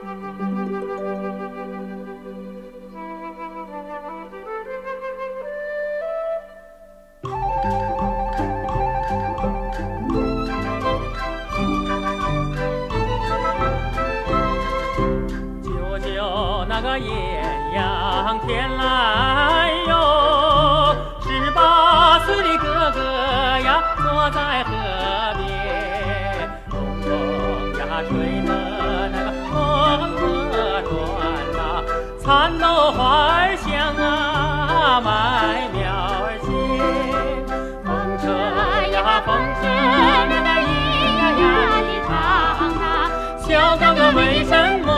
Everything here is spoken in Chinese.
九九那个艳阳天来哟十八岁的哥哥呀坐在河边东风呀吹得满篓花儿香啊麦苗儿鲜风车呀风车那个咿呀呀地唱啊小哥哥为什么